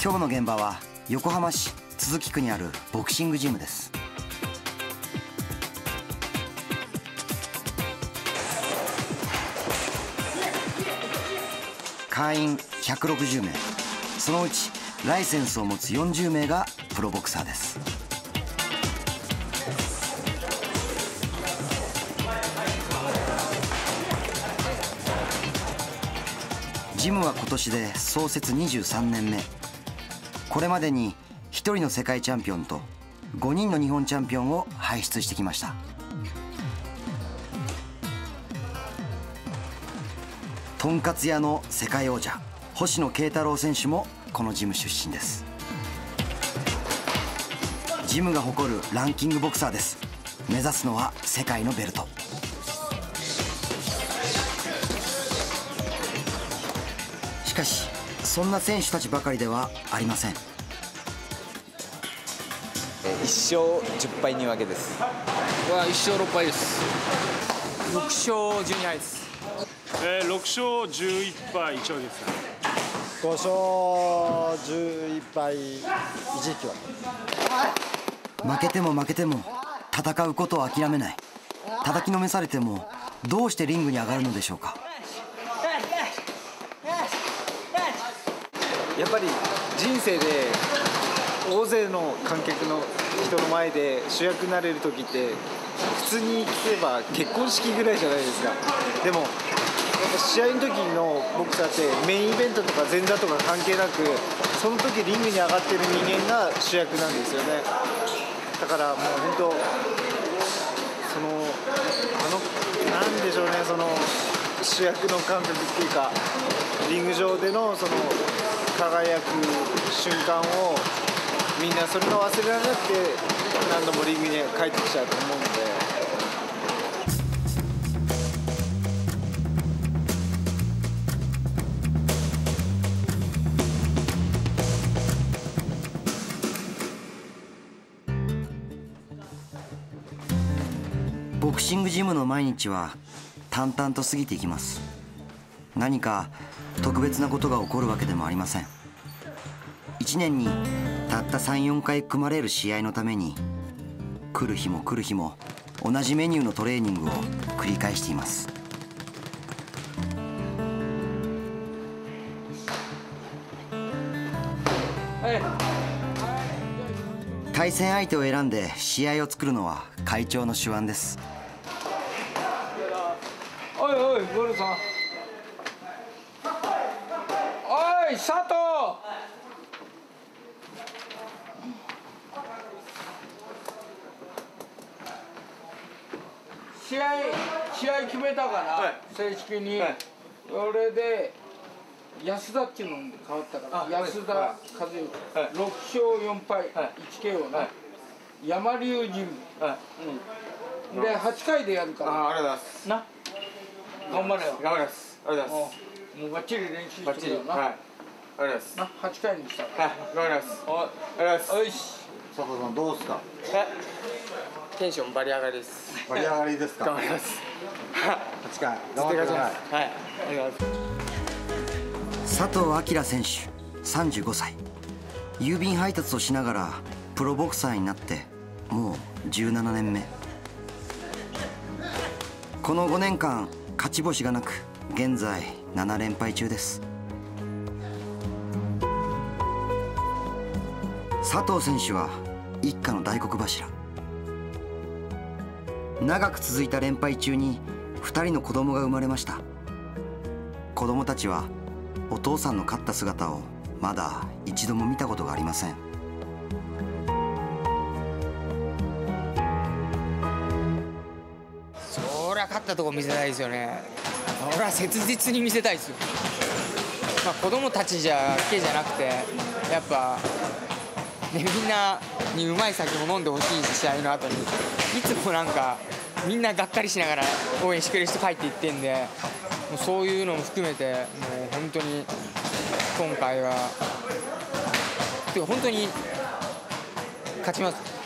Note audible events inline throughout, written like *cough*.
今日の現場は横浜市都筑区にあるボクシングジムです。会員160名。そのうちライセンスを持つ40名がプロボクサーです。ジムは今年で創設23年目。これまでに1人の世界チャンピオンと5人の日本チャンピオンを輩出してきました。とんかつ屋の世界王者星野慶太郎選手もこのジム出身です。ジムが誇るランキングボクサーです。目指すのは世界のベルト。しかしそんな選手たちばかりではありません。一勝10敗2分けです。は1勝6敗です。6勝12敗です。えー、6勝11敗1分けです。5勝11敗1引き分負けても負けても戦うことを諦めない。叩きのめされてもどうしてリングに上がるのでしょうかやっぱり人生で大勢の観客の人の前で主役になれる時って普通に聞けば結婚式ぐらいじゃないですか。でも試合の時のボクサーってメインイベントとか前座とか関係なくその時リングに上がってる人間が主役なんですよね。だからもう本当そのあのなんでしょうねその主役の感覚っていうかリング上でのその輝く瞬間をみんなそれが忘れられなくて何度もリングに帰ってきちゃうと思うんで。ボクシングジムの毎日は淡々と過ぎていきます。何か特別なことが起こるわけでもありません。1年にたった34回組まれる試合のために来る日も来る日も同じメニューのトレーニングを繰り返しています。対戦相手を選んで試合を作るのは会長の手腕ですおいおいゴルさん。おい佐藤。試合試合決めたから、はい。正式に、はい。それで安田っていうのに変わったからあ安田は和之、はい。6勝4敗、はい。1KO な、はい。山流ジム、はい。で8回でやるから。あありがとうございます。な頑張れよ。頑張ります。ありがとうございます。もうバッチリ練習してくれよな、はい。ありがとうございます。な8回にしたら。はい頑張ります。おありがとうございます。よし。佐藤さんどうですか？テンションバリ上がりです。盛り上がりですか？頑張ります。8回。頑張ってください。はい。ありがとうございます佐藤明選手35歳。郵便配達をしながらプロボクサーになってもう17年目。この5年間勝ち星がなく現在7連敗中です。佐藤選手は一家の大黒柱。長く続いた連敗中に2人の子供が生まれました。子供たちはお父さんの勝った姿をまだ一度も見たことがありません。ったとこ見せたいですよね俺は切実に見せたいですよ、まあ、子供たちじゃだけじゃなくてやっぱ、ね、みんなにうまい酒も飲んでほしいし試合の後にいつもなんかみんながっかりしながら応援してくれる人帰っていってんでもうそういうのも含めてもう本当に今回はてか本当に勝ちます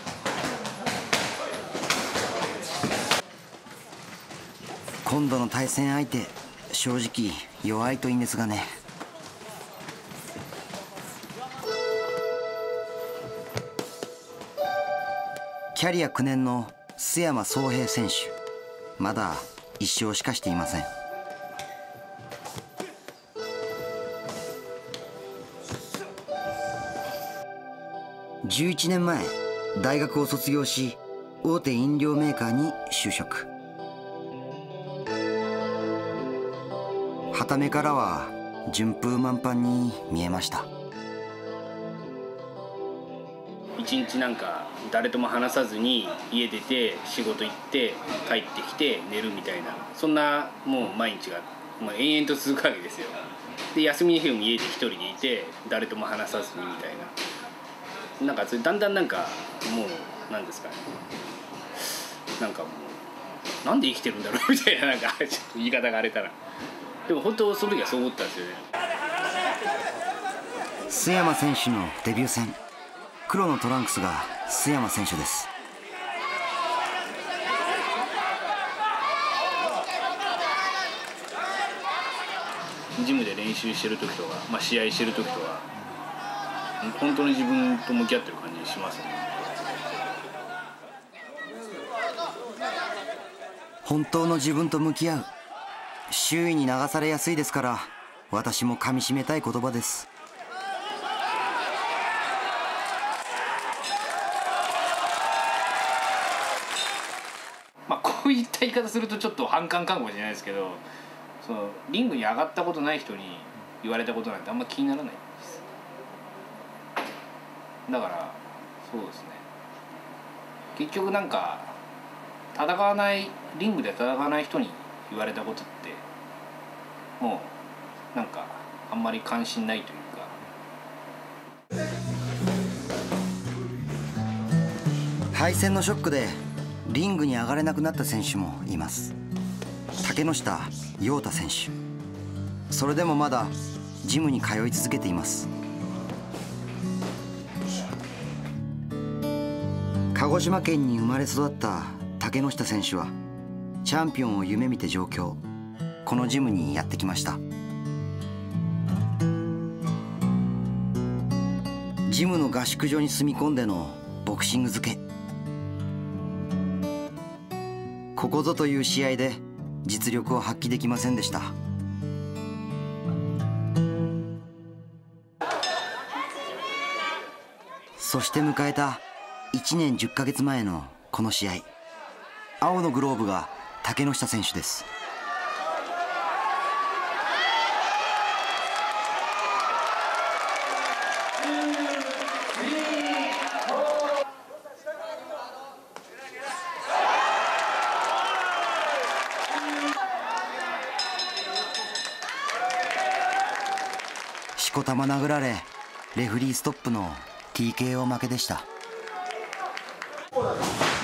今度の対戦相手正直弱いといいんですがね。キャリア9年の須山宗平選手。まだ一勝しかしていません。11年前大学を卒業し大手飲料メーカーに就職。はためからは順風満帆に見えました。一日なんか誰とも話さずに家出て仕事行って帰ってきて寝るみたいなそんなもう毎日が、まあ、延々と続くわけですよ。で休みの日も家で一人でいて誰とも話さずにみたいな。なんかそれだんだんなんかもうなんですかね。なんかもうなんで生きてるんだろう？みたいななんかちょっと言い方が荒れたらでも本当その時はそう思ったんですよね。須山選手のデビュー戦。黒のトランクスが須山選手です。ジムで練習してる時とか、まあ、試合してる時とか本当に自分と向き合ってる感じしますね。本当の自分と向き合う周囲に流されやすいですから私もかみしめたい言葉です。まあこういった言い方するとちょっと反感かもしれないですけどそのリングに上がったことない人に言われたことなんてあんま気にならないです。だからそうですね。結局なんか戦わないリングで戦わない人に言われたことってもうなんかあんまり関心ないというか。敗戦のショックでリングに上がれなくなった選手もいます。竹下陽太選手。それでもまだジムに通い続けています。鹿児島県に生まれ育った竹下選手はチャンピオンを夢見て上京。このジムにやってきました。ジムの合宿所に住み込んでのボクシング漬け。ここぞという試合で実力を発揮できませんでした。そして迎えた1年10ヶ月前のこの試合。青のグローブが竹下選手です。こたま殴られレフリーストップの TKO 負けでした。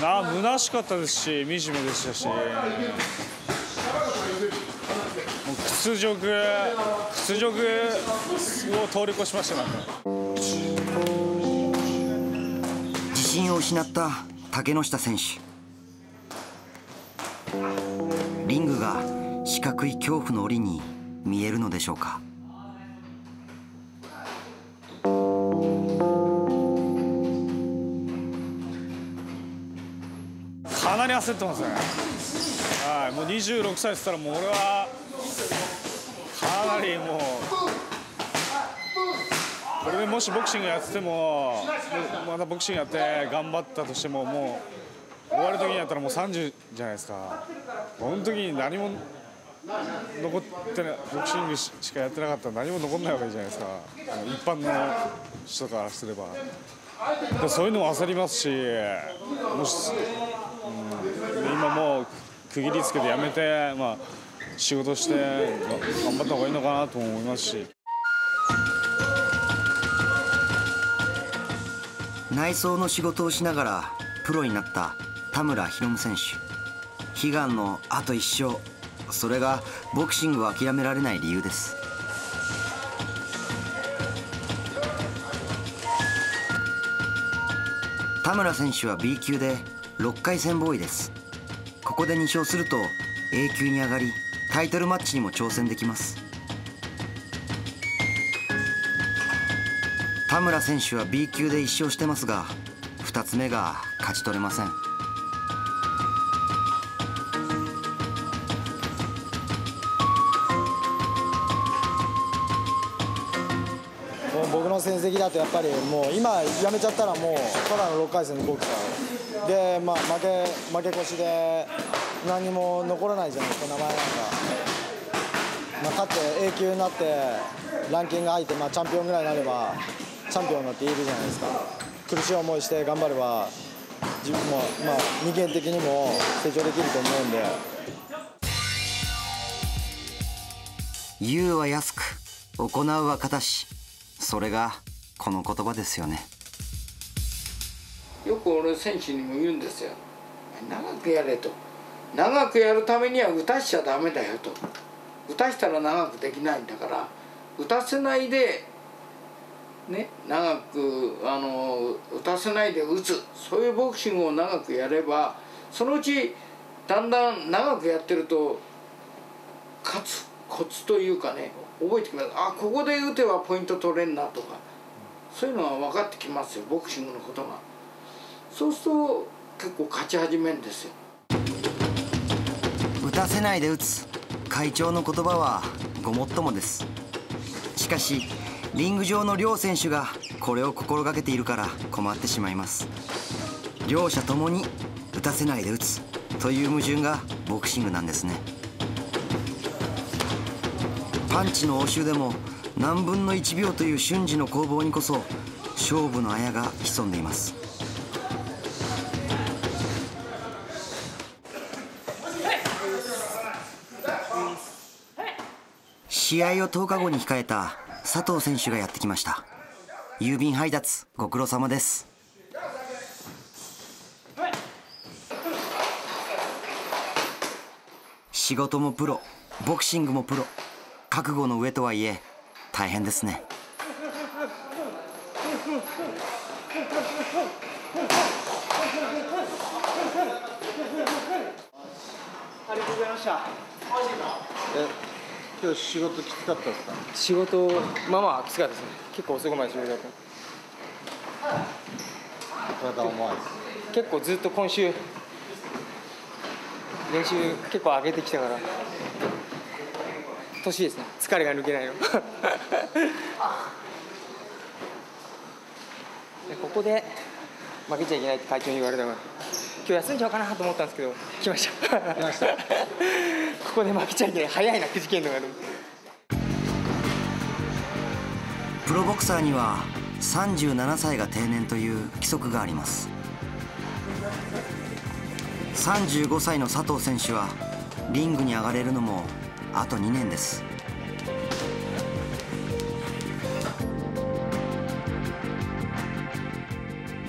あ虚しかったですし惨めでしたし。もう屈辱屈辱を通り越しました自信を失った竹下選手。リングが四角い恐怖の檻に見えるのでしょうかかなり焦ってますね。はいもう26歳って言ったらもう俺はかなりもうこれでもしボクシングやっててもまたボクシングやって頑張ったとしてももう終わる時にやったらもう30じゃないですか。この時に何も残ってないボクシングしかやってなかったら何も残んないわけじゃないですか。一般の人からすれば。そういうのも焦りますしもし区切りつけてやめて、まあ、仕事して頑張った方がいいのかなと思いますし。内装の仕事をしながらプロになった田村博夢選手。悲願のあと1勝それがボクシングを諦められない理由です。田村選手は B 級で6回戦ボーイです。ここで2勝すると A 級に上がりタイトルマッチにも挑戦できます。田村選手は B 級で1勝してますが2つ目が勝ち取れません。僕の戦績だとやっぱりもう今やめちゃったらもうただの6回戦のボクサーで、まあ、負け負け越しで何も残らないじゃないですか名前なんか、まあ、勝って A 級になってランキング入って、まあ、チャンピオンぐらいになればチャンピオンになっているじゃないですか。苦しい思いして頑張れば自分も、まあ、人間的にも成長できると思うんで。言うは安く行うは硬しそれがこの言葉ですよね。よく俺選手にも言うんですよ。長くやれと。長くやるためには打たしちゃダメだよと。打たしたら長くできないんだから。打たせないでね長くあの打たせないで打つ。そういうボクシングを長くやればそのうちだんだん長くやってると勝つコツというかね覚えてきます。あここで打てばポイント取れんなとか。そういうのが分かってきますよボクシングのことが。そうすると結構勝ち始めんですよ。打たせないで打つ会長の言葉はごもっともです。しかしリング上の両選手がこれを心がけているから困ってしまいます。両者ともに打たせないで打つという矛盾がボクシングなんですね。パンチの応酬でも何分の1秒という瞬時の攻防にこそ勝負のあやが潜んでいます。試合を10日後に控えた佐藤選手がやってきました。郵便配達ご苦労様です。仕事もプロボクシングもプロ覚悟の上とはいえ大変ですね。え今日仕事きつかったですか？仕事まあまあきつかったですね。結構遅くまで仕事だった体重い結構ずっと今週練習結構上げてきたから。年ですね。疲れが抜けないの。*laughs* でここで負けちゃいけないって会長に言われたから今日休んじゃおうかなと思ったんですけど来ました。来ました。*laughs* ここで負けちゃいけない早いなくじけんのが。と思ってプロボクサーには37歳が定年という規則があります。35歳の佐藤選手はリングに上がれるのもあと2年です。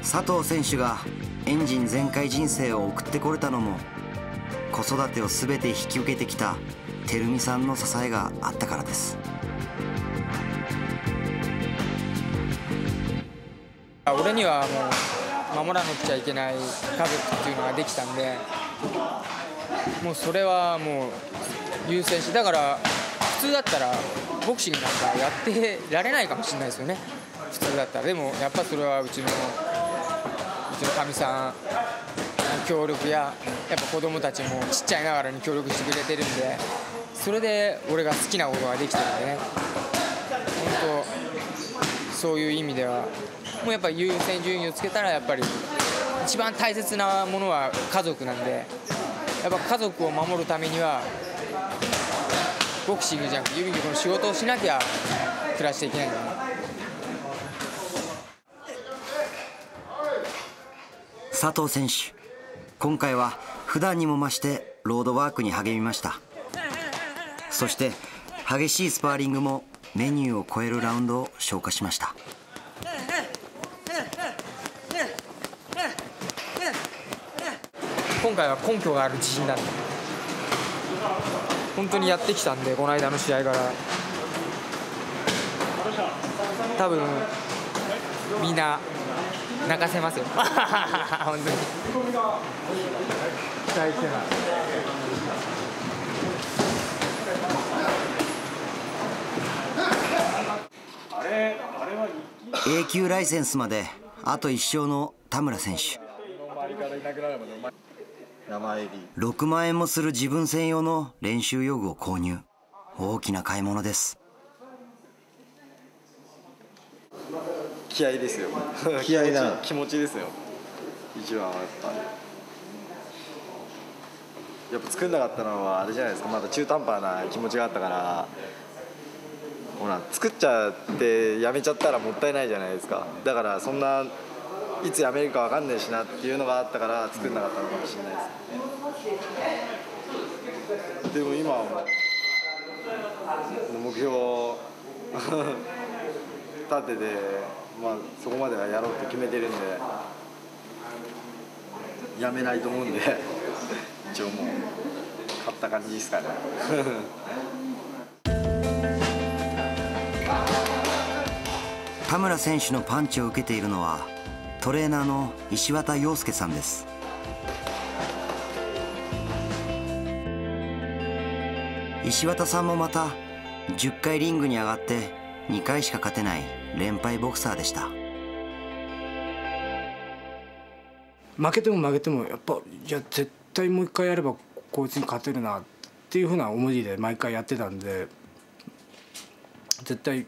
佐藤選手がエンジン全開人生を送ってこれたのも子育てを全て引き受けてきた照美さんの支えがあったからです。俺にはもう守らなくちゃいけない家族っていうのができたんでもうそれはもう優先しだから普通だったらボクシングなんかやってられないかもしれないですよね。普通だったら。でもやっぱそれはうちのちのかみさんの協力ややっぱ子供たちもちっちゃいながらに協力してくれてるんでそれで俺が好きなことができてるんでね。本当そういう意味では。もうやっぱ優先順位をつけたらやっぱり一番大切なものは家族なんでやっぱ家族を守るためにはボクシングじゃなくて郵便局の仕事をしなきゃ暮らしていけないんだね。佐藤選手。今回は普段にも増してロードワークに励みました。そして激しいスパーリングもメニューを超えるラウンドを消化しました。今回は根拠がある自信なんで。本当にやってきたんでこの間の試合から。多分みんな泣かせますよ。本当に。期待してな。いあれあれは A 級ライセンスまであと1勝の田村選手。6万円もする自分専用の練習用具を購入。大きな買い物です。気合ですよ。*laughs* 気合だ *laughs* 気持ちですよ。一番はやっぱやっぱ作んなかったのはあれじゃないですか。まだ中途半端な気持ちがあったから。ほら作っちゃってやめちゃったらもったいないじゃないですか。だからそんないつやめるか分かんないしなっていうのがあったから作んなかったのかもしれないです。でも今はもう目標を *laughs* 立てて、まあ、そこまではやろうって決めてるんでやめないと思うんで *laughs* 一応もう買った感じですかね。*laughs* 田村選手のパンチを受けているのはトレーナーの石渡陽介さんです。石渡さんもまた10回リングに上がって2回しか勝てない連敗ボクサーでした。負けても負けてもやっぱいや絶対もう一回やればこいつに勝てるなっていうふうな思いで毎回やってたんで絶対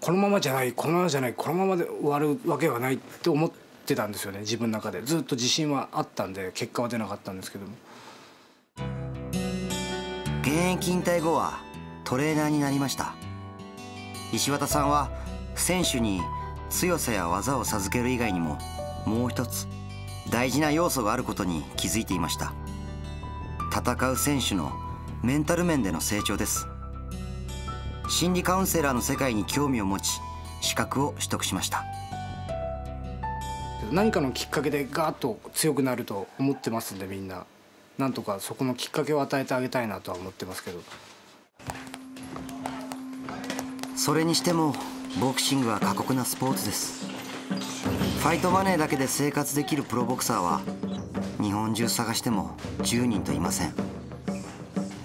このままじゃないこのままじゃないこのままで終わるわけはないって思ってたんですよね自分の中で。ずっと自信はあったんで結果は出なかったんですけども。現役引退後はトレーナーになりました石渡さんは選手に強さや技を授ける以外にももう一つ大事な要素があることに気づいていました。戦う選手のメンタル面での成長です。心理カウンセラーの世界に興味を持ち資格を取得しました。何かのきっかけでガーッと強くなると思ってますんでみんな。なんとかそこのきっかけを与えてあげたいなとは思ってますけど。それにしてもボクシングは過酷なスポーツです。ファイトマネーだけで生活できるプロボクサーは日本中探しても10人といません。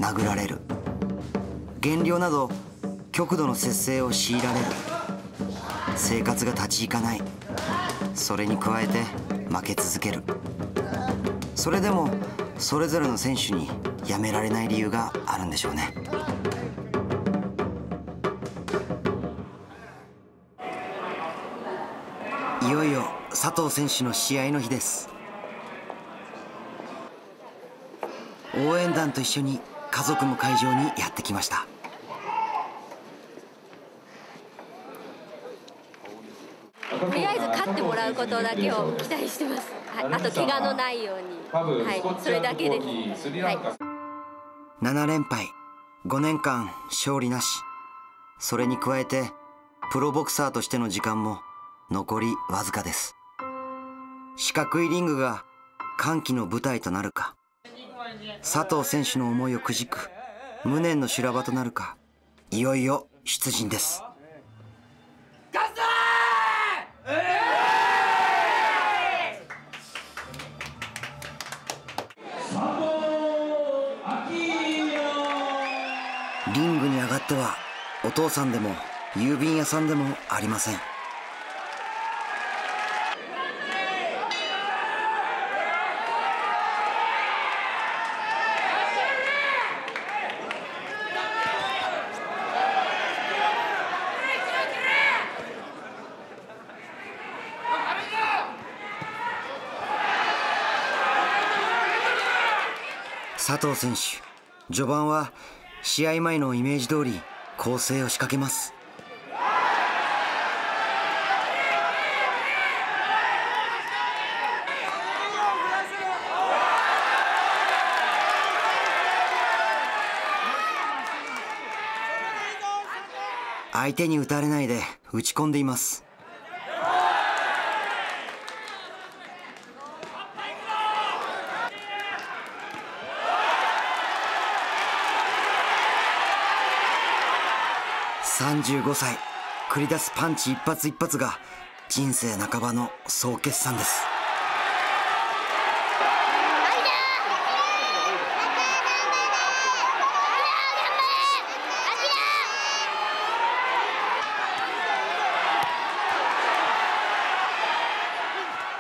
殴られる。減量など極度の節制を強いられる。生活が立ち行かない。それに加えて負け続ける。それでもそれぞれの選手にやめられない理由があるんでしょうね。いよいよ佐藤選手の試合の日です。応援団と一緒に家族も会場にやってきました。とりあえず勝ってもらうことだけを期待してます、はい、あと怪我のないように、はい、それだけで。す、はい、7連敗。5年間勝利なし。それに加えてプロボクサーとしての時間も残りわずかです。四角いリングが歓喜の舞台となるか。佐藤選手の思いをくじく無念の修羅場となるか。いよいよ出陣です。リングに上がってはお父さんでも郵便屋さんでもありません。佐藤選手序盤は試合前のイメージ通り攻勢を仕掛けます。相手に打たれないで打ち込んでいます。35歳繰り出すパンチ一発一発が人生半ばの総決算です。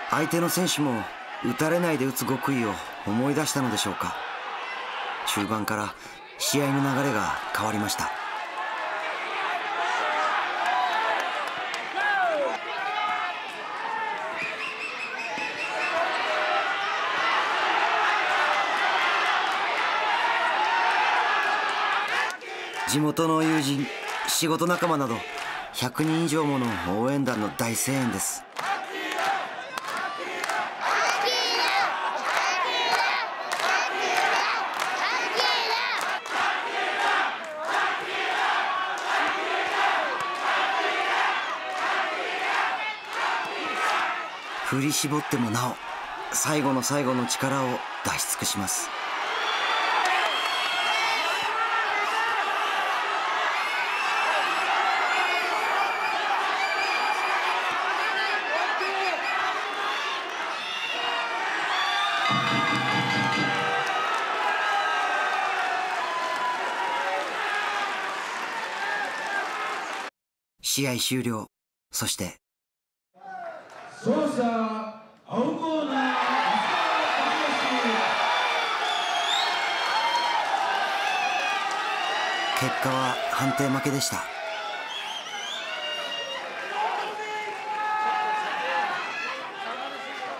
相手の選手も打たれないで打つ極意を思い出したのでしょうか。中盤から試合の流れが変わりました。地元の友人仕事仲間など100人以上もの応援団の大声援です。振り絞ってもなお最後の最後の力を出し尽くします。試合終了。そして。勝者青コーナー結果は判定負けでした。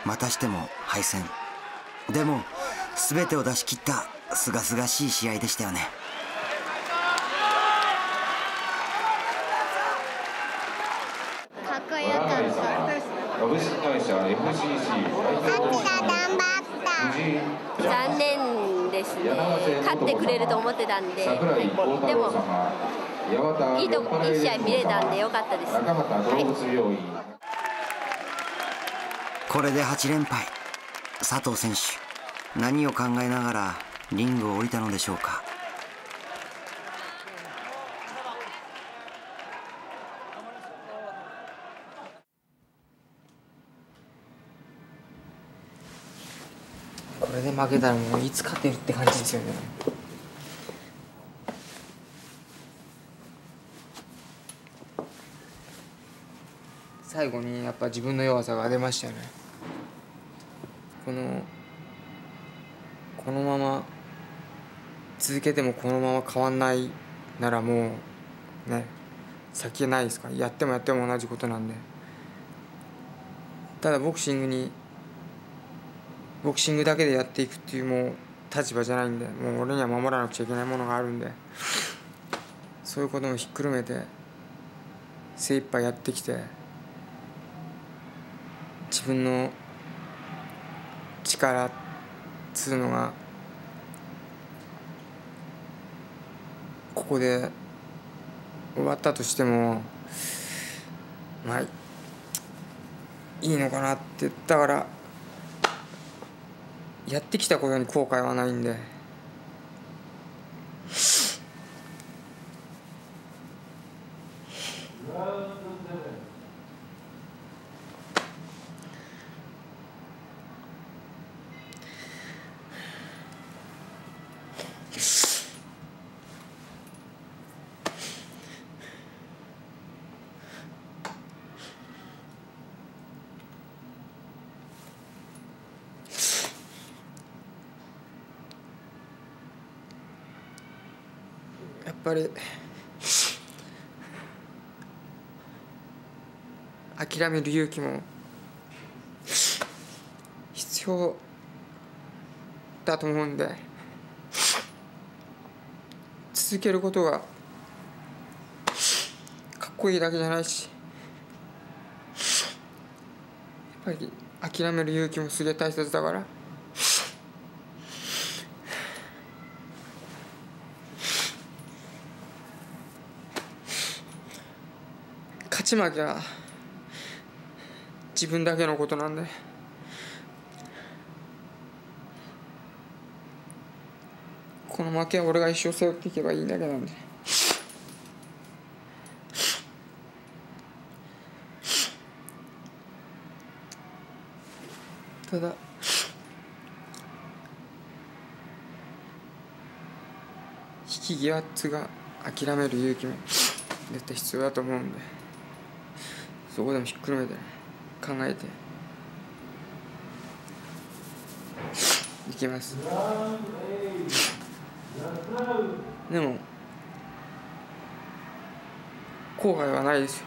またしても敗戦。でも全てを出し切ったすがすがしい試合でしたよねかっこよかった株式会社 FCC 残念ですね勝ってくれると思ってたんで、はい、でもいいとこいい試合見れたんでよかったです、はい、これで8連敗。佐藤選手何を考えながらリングを降りたのでしょうか。これで負けたらもういつ勝てるって感じですよね最後にやっぱ自分の弱さが出ましたよね。このこのまま続けてもこのまま変わんないならもうね先ないですか？やってもやっても同じことなんで。ただボクシングにボクシングだけでやっていくっていうもう立場じゃないんでもう俺には守らなくちゃいけないものがあるんでそういうこともひっくるめて精一杯やってきて自分の力っつうのがここで終わったとしてもまあいいのかなって言ったからやってきたことに後悔はないんで。やっぱり諦める勇気も必要だと思うんで続けることがかっこいいだけじゃないしやっぱり諦める勇気もすげえ大切だから。ち負けは自分だけのことなんで。この負けは俺が一生背負っていけばいいだけなんで。ただ引き際っつが諦める勇気も絶対必要だと思うんで。そこでもひっくるめて考えて。いけます。でも後悔はないですよ。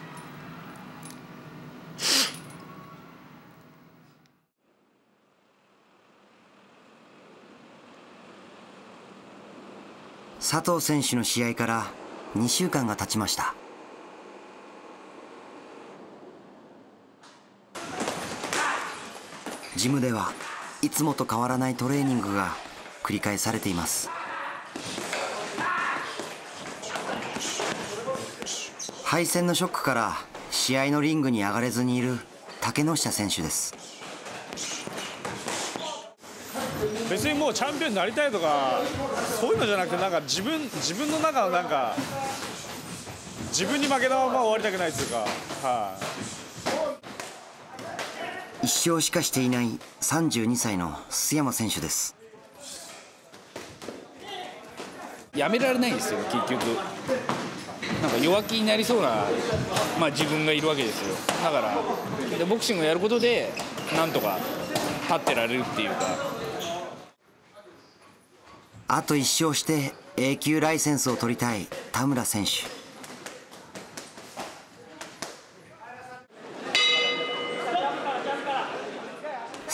佐藤選手の試合から2週間が経ちました。ジムではいつもと変わらないトレーニングが繰り返されています。敗戦のショックから試合のリングに上がれずにいる竹下選手です。別にもうチャンピオンになりたいとかそういうのじゃなくてなんか自分自分の中のなんか自分に負けたまま終わりたくないっていうかはい。一勝しかしていない32歳の須山選手です。やめられないんですよ結局。なんか弱気になりそうな、まあ、自分がいるわけですよ。だからでボクシングをやることでなんとか立ってられるっていうか。あと1勝して A 級ライセンスを取りたい田村選手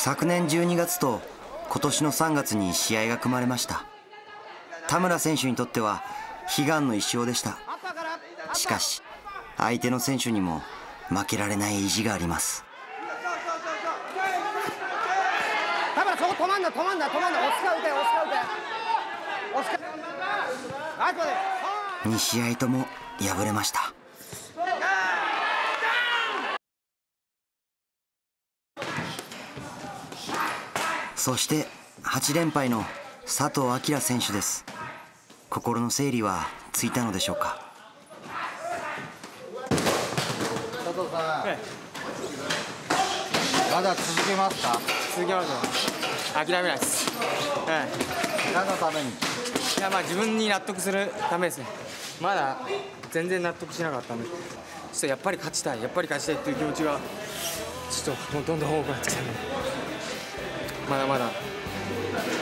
昨年12月と今年の3月に試合が組まれました。田村選手にとっては悲願の一勝でした。しかし相手の選手にも負けられない意地があります。田村そこ止まんな止まんな止まんな。押すか打て押すか打て。押すか。あとで2試合とも敗れましたそして8連敗の佐藤明選手です。心の整理はついたのでしょうか？佐藤さん、まだ続けますか？続けますよ。諦めないです。はい。何のために？いやまあ自分に納得するためですね。まだ全然納得しなかったんで。ちょっとやっぱり勝ちたいやっぱり勝ちたいっていう気持ちがちょっともうどんどん多くなってきたんでまだまだ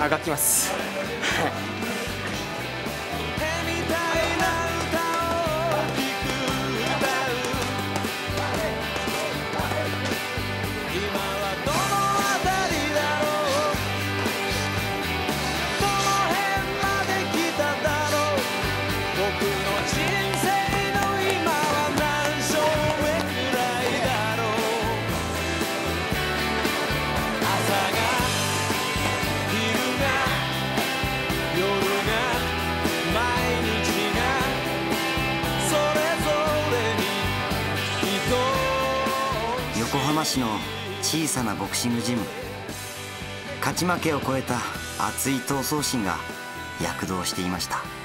上がってきます。なボクシングジム。勝ち負けを超えた熱い闘争心が躍動していました。